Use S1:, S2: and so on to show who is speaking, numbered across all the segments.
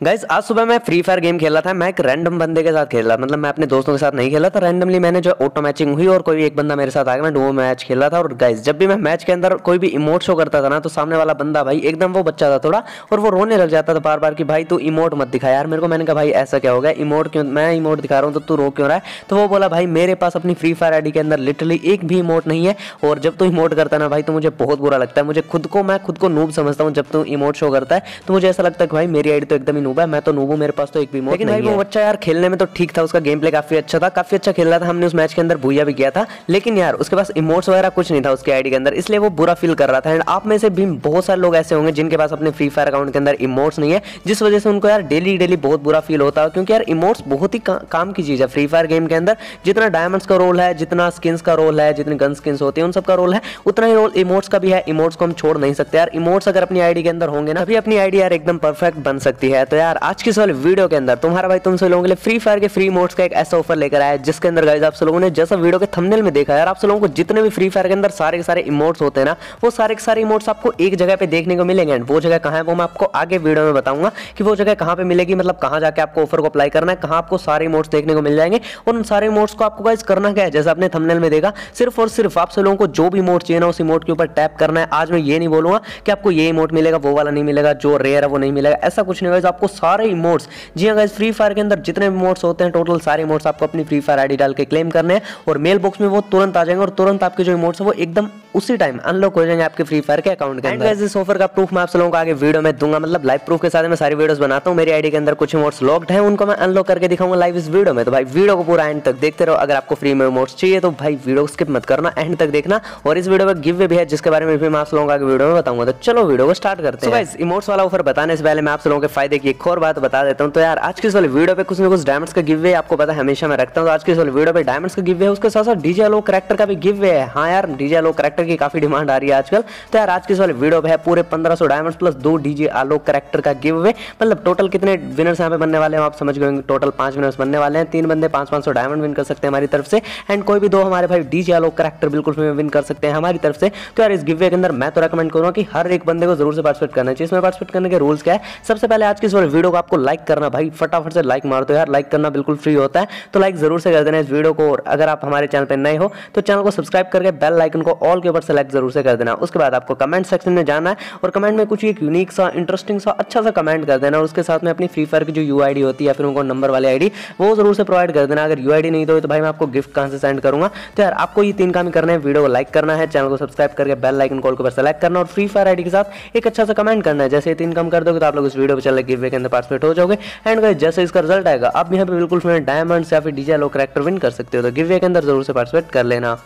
S1: Guys आज सुबह मैं फ्री फायर गेम खेला था। मैं एक रैंडम बंदे के साथ खेला मतलब मैं अपने दोस्तों के साथ नहीं खेला था। रैंडमली मैंने जो ऑटो मैचिंग हुई और कोई एक बंदा मेरे साथ आ गया मैं डो मैच खेला था। और गाइज़ जब भी मैं मैच के अंदर कोई भी इमोट शो करता था ना तो सामने वाला बंदा भाई एकदम वो बच्चा था थोड़ा, और वो रोने लग जाता था बार बार कि भाई तू इमोट मत दिखा यार। मेरे को मैंने कहा, भाई, ऐसा क्या हो गया? इमोट क्यों? मैं इमोट दिखा रहा हूँ तो तू रो क्यों रहा है? तो वो बोला, भाई, मेरे पास अपनी फ्री फायर आईडी के अंदर लिटरली एक भी इमोट नहीं है। और जब तू इमोट करता ना भाई तो मुझे बहुत बुरा लगता है। मुझे खुद को, मैं खुद को नूब समझता हूँ जब तू इमोट शो करता है। तो मुझे ऐसा लगता है कि भाई, मेरी आईडी तो एकदम नूब है मैं तो नूब मेरे पास तो एक भी मोट लेकिन भाई वो बच्चा यार खेलने में तो ठीक था उसका गेम प्ले काफ़ी अच्छा था काफ़ी अच्छा खेल रहा था हमने उस मैच के अंदर भूया भी किया था लेकिन यार उसके पास इमोट्स वगैरह कुछ नहीं था उसके आईडी के अंदर इसलिए वो बुरा फील कर रहा था। एंड आप में से भी बहुत सारे लोग ऐसे होंगे जिनके पास अपने फ्री फायर अकाउंट के अंदर इमोट्स नहीं है जिस वजह से उनको यार डेली डेली बहुत बुरा फील होता है क्योंकि यार इमोट्स बहुत ही काम की चीज़ है फ्री फायर गेम के अंदर। जितना डायमंड्स का रोल है जितना स्किन्स का रोल है जितनी गन स्किन्स होती है उन सब का रोल है उतना ही रोल इमोट्स का भी है इमोट्स को हम छोड़ नहीं सकते। यार इमोट्स अगर अपनी आईडी के अंदर होंगे ना अभी अपनी आईडी यार एकदम परफेक्ट बन सकती है। तो यार, आज की सवाल वीडियो के अंदर तुम्हारा भाई तुम तुमसे लोगों के लिए फ्री फायर के फ्री मोड्स का एक ऐसा ऑफ़र लेकर आया है, जिसके अंदर गाइज़ आप सब लोगों ने जैसा वीडियो के थंबनेल में देखा यार आप सब लोगों को जितने भी फ्री फायर के अंदर सारे के सारे इमोट्स होते हैं ना, वो सारे के सारे इमोट्स आपको एक जगह पे देखने को मिलेंगे एंड वो जगह कहाँ है वो मैं आपको आगे वीडियो में बताऊँगा कि वो जगह कहाँ पे मिलेगी मतलब कहाँ जाकर आपको ऑफ़र को अप्लाई करना है, कहाँ आपको सारे इमोट्स देखने को मिल जाएँगे, और उन सारे इमोट्स को आपको गाइज़ करना क्या है, जैसे आपने थंबनेल में देखा, सिर्फ़ और सिर्फ़ आप सब लोगों को जो भी इमोट चाहिए ना उस इमोट के ऊपर टैप करना है। आज मैं ये नहीं बोलूँगा कि आपको ये इमोट मिलेगा, वो वाला नहीं मिलेगा, जो रेयर है वो नहीं मिलेगा, ऐसा कुछ नहीं होगा आपको सारे इमोट्स जी हाँ गाइज़ फ्री फायर के अंदर जितने इमोट्स होते हैं टोटल सारे इमोट्स आपको अपनी फ्री फायर आईडी डाल के क्लेम करने हैं और मेल बॉक्स में वो तुरंत आ जाएँगे और तुरंत आपके जो इमोट्स है वो एकदम उसी टाइम अनलॉक हो जाएँगे आपके फ्री फायर के अकाउंट के अंदर। इस ऑफ़र का प्रूफ मैं आप लोगों को आगे वीडियो में दूँगा मतलब लाइव प्रूफ के साथ मैं सारी वीडियोस बनाता हूँ मेरी आईडी के अंदर कुछ इमोट्स लॉक्ड है उनको मैं अनलॉक करके दिखाऊँगा लाइव इस वीडियो में। तो भाई वीडियो को पूरा एंड तक देखते रहो अगर आपको फ्री में इमोट्स चाहिए तो भाई वीडियो स्किप मत करना एंड तक देखना और इस वीडियो में गिव भी है जिसके बारे में भी मैं आप लोगों को आगे वीडियो में बताऊँगा। तो चलो वीडियो को स्टार्ट करते हैं। इमोट्स वाला ऑफ़र बताने से पहले मैं आप लोगों के फ़ायदे की एक और बात बता देता हूँ। तो यार, आज की वाले वीडियो पे कुछ ना कुछ डायमंड्स का गिव वे आपको पता है, हमेशा मैं रखता हूँ। तो आज की वीडियो पे डायमंड्स का गिव है, उसके साथ साथ डीजे अलो करेक्टर का भी गिव वे है। हाँ यार डीजे अलो करेक्टर की काफ़ी डिमांड आ रही है आजकल। तो यार, आज की वाले वीडियो पे है पूरे 1500 डायमंड्स प्लस दो डीजे आलोक करेक्टर का गिव अवे मतलब टोटल कितने विनर्स यहाँ पे बनने वाले हैं, आप समझ गए टोटल पाँच विनर्स बनने वाले हैं। तीन बंदे पाँच पाँच सौ डायमंड विन कर सकते हैं हमारी तरफ़ से। एंड कोई भी दो हमारे भाई डीजे आलोक करेक्टर बिल्कुल विन कर सकते हैं हमारी तरफ़ से। तो यार, इस गिव वे के अंदर मैं तो रिकमेंड करूँगा कि हर एक बंदे को ज़रूर से पार्टिसिपेट करना चाहिए। इसमें पार्टिसिपेट करने के रूल्स क्या है? सबसे पहले आज की इस वीडियो को आपको लाइक करना भाई फटाफट से लाइक मार दो यार। लाइक करना बिल्कुल फ्री होता है तो लाइक ज़रूर से कर देना इस वीडियो को। और अगर आप हमारे चैनल पर नए हो तो चैनल को सब्सक्राइब करके बेल आइकन को ऑल के ऊपर सेलेक्ट ज़रूर से कर देना। उसके बाद आपको कमेंट सेक्शन में जाना है और कमेंट में कुछ एक यूनिक सा इंटरेस्टिंग सा अच्छा सा कमेंट कर देना। और उसके साथ में अपनी फ्री फायर की जो यू होती है या फिर उनको नंबर वाली आईडी वो ज़रूर से प्रोवाइड कर देना। अगर यू नहीं तो, तो भाई मैं आपको गिफ्ट कहाँ से सेंड करूँगा। तो यार आपको ये तीन काम करना है। वीडियो को लाइक करना है चैनल को सब्सक्राइब करके बेल आइकन कॉल के सेलेक्ट करना और फ्री फायर आईडी के साथ एक अच्छा सा कमेंट करना है। जैसे तीन काम कर दोगे तो आप लोग इस वीडियो पर चले के अंदर पार्टिसिपेट हो जाओगे। एंड जैसे इसका रिज़ल्ट आएगा, आप यहाँ पे बिल्कुल डायमंड या फिर डीजे लो करेक्टर विन कर सकते हो। तो गिव के अंदर ज़रूर से पार्टिसिपेट कर लेना।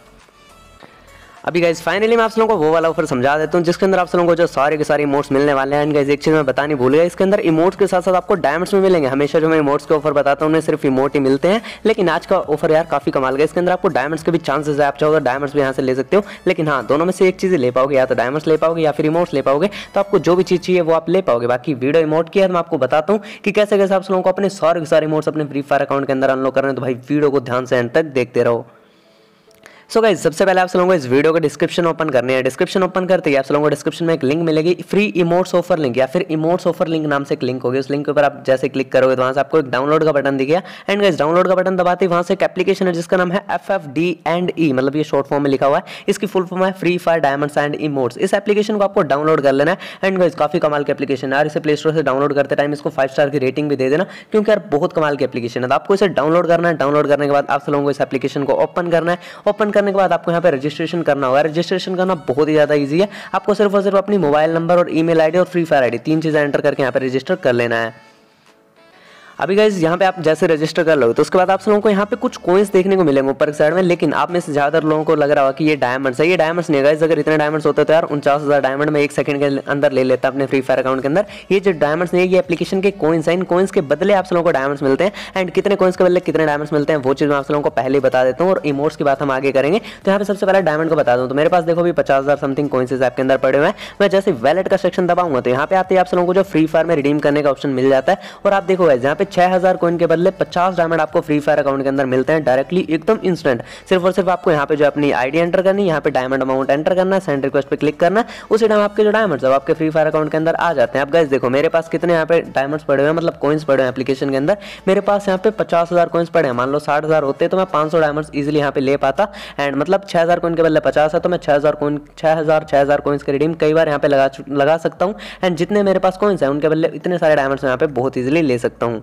S1: अभी गाइज़ फाइनली मैं आप लोगों को वो वाला ऑफ़र समझा देता हूँ, जिसके अंदर आप लोगों को जो सारे के सारे इमोट्स मिलने वाले हैं। गाइज़ एक चीज़ मैं बतानी भूल गया, इसके अंदर इमोट्स के साथ साथ आपको डायमंड्स में मिलेंगे। हमेशा जो मैं इमोट्स के ऑफ़र बताता हूँ, उन्हें सिर्फ़ इमोट ही मिलते हैं। लेकिन आज का ऑफ़र यार काफ़ी कमाल गया। इसके अंदर आपको डायमंड्स के भी चांसेस है। आप चाहो तो डायमंड्स भी यहाँ से ले सकते हो। लेकिन हाँ दोनों में से एक चीज़ ले पाओगे, या तो डायमंड्स ले पाओगे, या फिर इमोट्स ले पाओगे। तो आपको जो भी चीज़ चाहिए, वो आप ले पाओगे। बाकी वीडियो इमोट की है तो मैं आपको बताता हूँ कि कैसे कैसे आप लोगों को अपने सारे के सारे इमोट्स अपने फ्री फायर अकाउंट के अंदर अनलॉक करने तो भाई वीडियो को ध्यान से एंड तक देखते रहो। सो गाइज़ सबसे पहले आप सब लोगों को इस वीडियो का डिस्क्रिप्शन ओपन करनी है। डिस्क्रिप्शन ओपन करते ही आप सब लोगों को डिस्क्रिप्शन में एक लिंक मिलेगी फ्री इमोट्स ऑफ़र लिंक या फिर इमोट्स ऑफ़र लिंक नाम से एक लिंक होगी। उस लिंक के ऊपर आप जैसे क्लिक करोगे तो वहाँ से आपको एक डाउनलोड का बटन दिखेगा। एंड गाइज़ डाउनलोड का बटन दबाते ही वहाँ से एक एप्लीकेशन है जिसका नाम है F F D and E मतलब ये शॉर्ट फॉर्म में लिखा हुआ है। इसकी फुल फॉर्म है free fire diamonds and emotes इस एप्लीकेशन को आपको डाउनलोड कर लेना है। एंड गाइज़ काफ़ी कमाल की एप्लीकेशन है यार। इसे प्ले स्टोर से डाउनलोड करते टाइम इसको फाइव स्टार की रेटिंग भी दे देना, क्योंकि यार बहुत कमाल की एप्लीकेशन है। तो आपको इसे डाउनलोड करना है। डाउनलोड करने के बाद आप सब लोगों को इस एप्लीकेशन को ओपन करना है। ओपन करने के बाद आपको यहाँ पे रजिस्ट्रेशन करना होगा। रजिस्ट्रेशन करना बहुत ही ज़्यादा ईजी है। आपको सिर्फ़ और सिर्फ़ अपनी मोबाइल नंबर और ईमेल आईडी और फ्री फायर आईडी तीन चीज़ें एंटर करके यहाँ पे रजिस्टर कर लेना है। अभी गाइज़ यहाँ पे आप जैसे रजिस्टर कर लोगे तो उसके बाद आप लोगों को यहाँ पे कुछ कोइंस देखने को मिलेंगे ऊपर साइड में, लेकिन आप में से ज़्यादातर लोगों को लग रहा होगा कि ये डायमंड्स है। ये डायमंड्स नहीं गाइज़ अगर इतने डायमंड्स होते तो यार उनचास हज़ार डायमंड में एक सेकंड के अंदर ले लेता अपने फ्री फायर अकाउंट के अंदर। ये जो डायमंड्स नहीं है, ये एप्लीकेशन के कोइंस है। इन कोइंस के बदले आप लोगों को डायमंड्स मिलते हैं। एंड कितने कोइंस के बदले कितने डायमंड्स मिलते हैं, वो चीज़ मैं आप लोगों को पहले बता देता हूँ और इमोट्स की बात हम आगे करेंगे। तो यहाँ पे सबसे पहले डायमंड को बता दूँ। तो मेरे पास देखो भी पचास हज़ार समथिंग कोइंस आपके अंदर पड़े हुए हैं। मैं जैसे वैलेट का सेक्शन दबाऊँगा तो यहाँ पे आते हैं आप लोगों को जो फ्री फायर में रिडीम करने का ऑप्शन मिल जाता है। और आप देखो यहाँ पे छह हज़ार कोइन के बदले पचास डायमंड आपको फ्री फायर अकाउंट के अंदर मिलते हैं डायरेक्टली एकदम इंस्टेंट सिर्फ़ और सिर्फ़ आपको यहाँ पे जो अपनी आईडी एंटर करनी यहाँ पे डायमंड अमाउंट एंटर करना है सेंड रिक्वेस्ट पे क्लिक करना उसी टाइम आपके जो डायमंड है आपके फ्री फायर अकाउंट के अंदर आ जाते हैं। आप गैस देखो, मेरे पास कितने यहाँ पे डायमंड्स पड़े हुए हैं मतलब कॉइन्स पड़े हुए हैं एप्लीकेशन के अंदर। मेरे पास यहाँ पे पचास हज़ार पड़े हैं। मान लो साठ हज़ार होते तो मैं पाँच सौ डायमंड्स इजिली यहाँ पे ले पाता। एंड मतलब छह हज़ार कोइन के बदले पचास है तो मैं छह हज़ार कोइन छह हज़ार छह हज़ार कोइंस के रिडीम कई बार यहाँ पे लगा लगा सकता हूँ। एंड जितने मेरे पास कोइंस हैं, उनके बदले इतने सारे डायमंड्स यहाँ पे बहुत ईजिली ले सकता हूँ।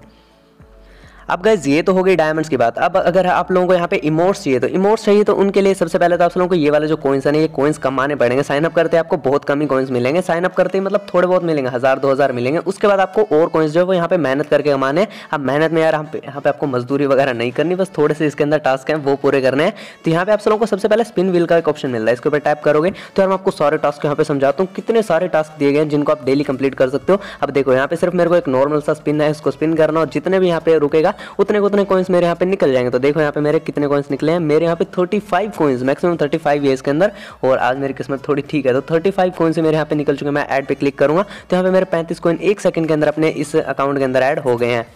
S1: अब गैस ये तो हो गई डायमंड्स की बात। अब अगर आप लोगों को यहाँ पे इमोट्स चाहिए तो इमोट्स चाहिए तो उनके लिए सबसे पहले तो आप लोगों को ये वाले जो कोइंस है ये कोइंस कमाने पड़ेंगे। साइन अप करते आपको बहुत कम ही कॉइन्स मिलेंगे। साइन अप करते ही मतलब थोड़े बहुत मिलेंगे, हज़ार, दो हज़ार मिलेंगे। उसके बाद आपको और कोइंस जो है वो यहाँ पे मेहनत करके कमाने अब मेहनत में यार यहाँ पे आपको मजदूरी वगैरह नहीं करनी, बस थोड़े से इसके अंदर टास्क हैं, वो पूरे करने हैं। तो यहाँ पे आप लोगों को सबसे पहले स्पिन व्हील का एक ऑप्शन मिल रहा है। इसके ऊपर टैप करोगे तो यार मैं आपको सारे टास्क यहाँ पे समझाता हूँ। कितने सारे टास्क दिए गए हैं, जिनको आप डेली कंप्लीट कर सकते हो। अब देखो, यहाँ पे सिर्फ़ मेरे को एक नॉर्मल सा स्पिन है इसको स्पिन करना और जितने भी यहाँ पे रुकेगा उतने उतने कॉइन्स मेरे यहाँ पे निकल जाएँगे। तो देखो यहाँ पे मेरे कितने कॉइन्स निकले हैं। मेरे यहाँ पे thirty five coins maximum thirty five years के अंदर। और आज मेरी किस्मत थोड़ी ठीक है। तो थर्टी फाइव कॉइन्स मेरे यहाँ पे निकल चुके मैं ऐड पे क्लिक करूँगा। तो यहाँ पे मेरे पैंतीस कॉइन एक सेकंड के अंदर अपने इस अकाउंट के अंदर ऐड हो गए हैं।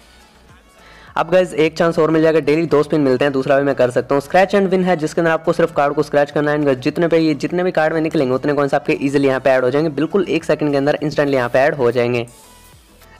S1: अब गैस एक चांस और मिल जाएगा। डेली दो स्पिन मिलते हैं। दूसरा भी मैं कर सकता हूँ। स्क्रैच एंड विन है, जिसके अंदर आपको सिर्फ़ कार्ड को स्क्रैच करना है। जितने पे ये जितने भी कार्ड में निकलेंगे, उतने कौन से आपके इजीली यहाँ पे ऐड हो जाएँगे। बिल्कुल एक सेकंड के अंदर इंस्टेंटली यहाँ पे ऐड हो जाएँगे।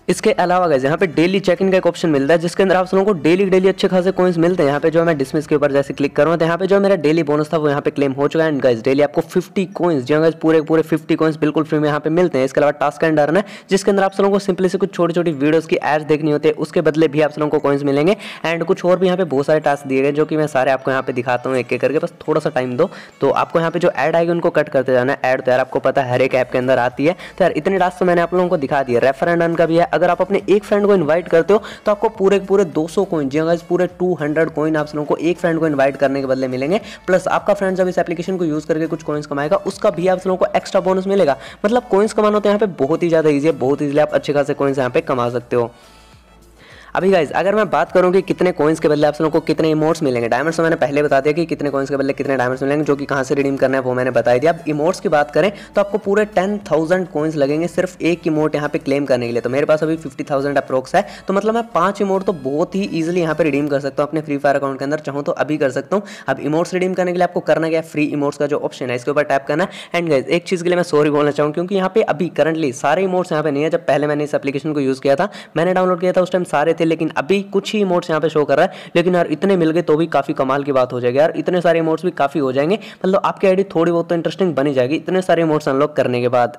S1: इसके अलावा गए यहाँ पे डेली चेक इन का एक ऑप्शन मिलता है, जिसके अंदर आप लोगों को डेली डेली अच्छे खासे कॉइन्स मिलते हैं। यहाँ पे जो मैं डिसमिस के ऊपर जैसे क्लिक करूँ तो यहाँ पे जो मेरा डेली बोनस था, वो यहाँ पे क्लेम हो चुका है। एंड गाइस डेली आपको 50 कॉइन्स जो गाइस पूरे पूरे 50 कॉइन्स बिल्कुल फ्री में यहाँ पे मिलते हैं। इसके अलावा टास्क एंड अर्न है, जिसके अंदर आप लोगों को सिंपली से कुछ छोटी छोटी वीडियोस की एड्स देखनी होती है, उसके बदले भी आप लोगों को कॉइन्स मिलेंगे। एंड कुछ और भी यहाँ पे बहुत सारे टास्क दिए गए जो कि मैं सारे आपको यहाँ पे दिखाता हूँ एक एक करके, बस थोड़ा सा टाइम दो। तो आपको यहाँ पे जो एड आएगी, उनको कट करते जाना है। एड तो यार आपको पता है, हर एक ऐप के अंदर आती है। तो यार इतने टास्क तो मैंने आप लोगों को दिखा दिया रेफरेंडन का भी है अगर आप अपने एक फ्रेंड को इन्वाइट करते हो तो आपको पूरे पूरे 200 कोइन जी पूरे 200 कोइन आप लोगों को एक फ्रेंड को इन्वाइट करने के बदले मिलेंगे प्लस आपका फ्रेंड जब इस एप्लीकेशन को यूज़ करके कुछ कॉइन्स कमाएगा, उसका भी आप लोगों को एक्स्ट्रा बोनस मिलेगा। मतलब कॉइन्स कमाना तो यहाँ पे बहुत ही ज़्यादा ईजी है, बहुत ईजिली आप अच्छे खासे कोइंस यहाँ पे कमा सकते हो। अभी गाइज़ अगर मैं बात करूँ कि कितने कॉइन्स के बदले आप लोगों को कितने इमोट्स मिलेंगे? डायमंड्स तो मैंने पहले बता दिया कि कितने कॉइन्स के बदले कितने डायमंड्स मिलेंगे, जो कि कहाँ से रिडीम करना है वो मैंने बता दिया। अब इमोट्स की बात करें तो आपको पूरे टेन थाउज़ेंड कॉइन्स लगेंगे सिर्फ़ एक इमोट यहाँ पे क्लेम करने के लिए। तो मेरे पास अभी फिफ्टी थाउज़ेंड अप्रोक्स है। तो मतलब मैं पाँच इमोट तो बहुत ही ईजिली यहाँ पे रिडीम कर सकता हूँ, अपने फ्री फायर अकाउंट के अंदर चाहूँ तो अभी कर सकता हूँ। अब इमोट्स रिडीम करने के लिए आपको करना क्या फ्री इमोट्स का जो ऑप्शन है, इसके ऊपर टैप करना एंड गाइज़ एक चीज़ के लिए मैं सॉरी बोलना चाहूँ, क्योंकि यहाँ पे अभी करंटली सारे इमोट्स यहाँ पे नहीं है। जब पहले मैंने इस एप्लीकेशन को यूज़ किया था, मैंने डाउनलोड किया था, उस टाइम सारे लेकिन अभी कुछ ही इमोट्स यहाँ पे शो कर रहा है। लेकिन यार, इतने मिल गए तो भी काफ़ी कमाल की बात हो जाएगी यार। इतने सारे इमोट्स भी काफ़ी हो जाएँगे। मतलब आपकी आईडी थोड़ी बहुत तो इंटरेस्टिंग बनी जाएगी। इतने सारे इमोट्स अनलॉक करने के बाद।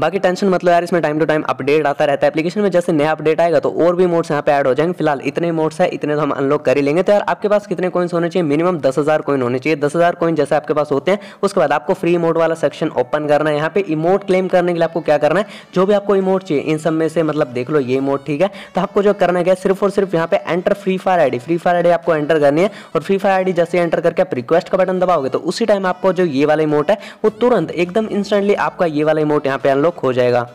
S1: बाकी टेंशन मतलब यार, इसमें टाइम टू टाइम अपडेट आता रहता है। एप्लीकेशन में जैसे नया अपडेट आएगा तो और भी मोड्स यहाँ पे ऐड हो जाएँगे। फ़िलहाल इतने मोड्स है, इतने तो हम अनलॉक कर ही लेंगे। तो यार, आपके पास कितने कॉइन्स होने चाहिए? मिनिमम दस हज़ार कॉइन होने चाहिए। दस हज़ार कॉइन जैसे आपके पास होते हैं, उसके बाद आपको फ्री मोड वाला सेक्शन ओपन करना है। यहाँ पे इमोट क्लेम करने के लिए आपको क्या करना है? जो भी आपको इमोट चाहिए, इन सब में से मतलब देख लो, ये इमोट ठीक है। तो आपको जो करना है, सिर्फ़ और सिर्फ़ यहाँ पे enter free fire ID free fire ID आपको एंटर करनी है। और फ्री फायर आईडी जैसे एंटर करके आप रिक्वेस्ट का बटन दबाओगे तो उसी टाइम आपको जो ये वाला इमोट है, वो तुरंत एकदम इंस्टेंटली आपका ये वाला इमोट यहाँ पे अनलॉक हो जाएगा।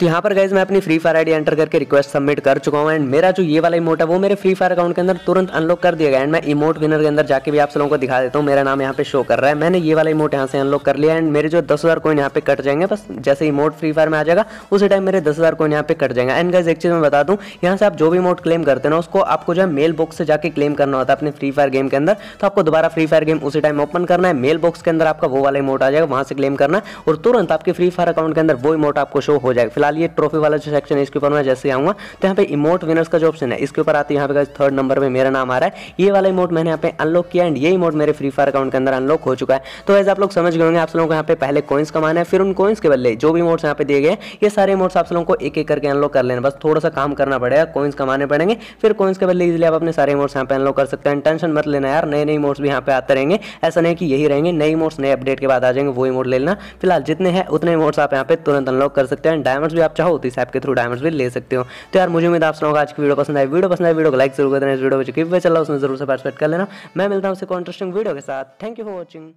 S1: तो यहाँ पर गाइज़ मैं अपनी फ्री फायर आईडी एंटर करके रिक्वेस्ट सबमिट कर चुका हूँ एंड मेरा जो ये वाला इमोट है, वो मेरे फ्री फायर अकाउंट के अंदर तुरंत अनलॉक कर दिया गया एंड मैं इमोट विनर के अंदर जाके भी आप लोगों को दिखा देता हूँ, मेरा नाम यहाँ पे शो कर रहा है। मैंने ये वाला इमोट यहाँ से अनलॉक कर लिया एंड मेरे जो दस हज़ार कोइन यहाँ पे कट जाएँगे, बस जैसे इमोट फ्री फायर में आ जाएगा, उसी टाइम मेरे दस हज़ार कोइन यहाँ पे कट जाएँगे। एंड गाइज़ एक चीज़ मैं बता दूँ, यहाँ से आप जो भी इमोट क्लेम करते हैं ना, उसको आपको जो है मेल बॉक्स से जाकर क्लेम करना होता है अपने फ्री फायर गेम के अंदर। तो आपको दोबारा फ्री फायर गेम उसी टाइम ओपन करना है मेल बॉक्स के अंदर आपका वो वाला इमोट आ जाएगा, वहाँ से क्लेम करना और तुरंत आपके फ्री फायर अकाउंट के अंदर वो इमोट आपको शो हो जाएगा। फ़िलहाल ये ट्रॉफी वाला जो सेक्शन है, इसके ऊपर मैं जैसे आऊँगा तो यहाँ पे इमोट विनर्स का जो ऑप्शन है, इसके ऊपर आती यहाँ पे थर्ड नंबर पे मेरा नाम आ रहा है। ये वाला इमोट मैंने यहाँ पे अनलॉक किया एंड ये इमोट मेरे फ्री फायर अकाउंट के अंदर अनलॉक हो चुका है। तो ऐसे आप लोग समझ गए होंगे, आप लोगों को यहाँ पे पहले कॉइन्स कमाना है, फिर उन कॉइन्स के बदले जो भी इमोट्स यहाँ पे दिए गए ये सारे इमोट्स आप लोगों को एक एक करके अनलॉक कर लेना बस थोड़ा सा काम करना पड़ेगा कॉइन्स कमाने पड़ेंगे, फिर कॉइन्स के बदले इजिली आप अपने सारे इमोट्स यहाँ पे अनलॉक कर सकते हैं। टेंशन मत लेना यार नए नए इमोट्स भी यहाँ पे आते रहेंगे। ऐसा नहीं कि यही रहेंगे, नए इमोट्स नए अपडेट के बाद आ जाएँगे, वो इमोट ले लेना। फ़िलहाल जितने हैं, उतने इमोट्स आप यहाँ पे तुरंत अनलॉक कर सकते हैं। डायमंड्स आप चाहो तो इस ऐप के थ्रू डायमंड्स भी ले सकते हो। तो यार, मुझे उम्मीद आप सुनाओ आज की वीडियो पसंद आई। वीडियो पसंद आई, वीडियो को लाइक ज़रूर कर देना। इस वीडियो में चल रहा उसमें ज़रूर से पार्टिसिपेट कर लेना। मैं मिलता हूँ उससे इंटरेस्टिंग वीडियो के साथ। Thank you for watching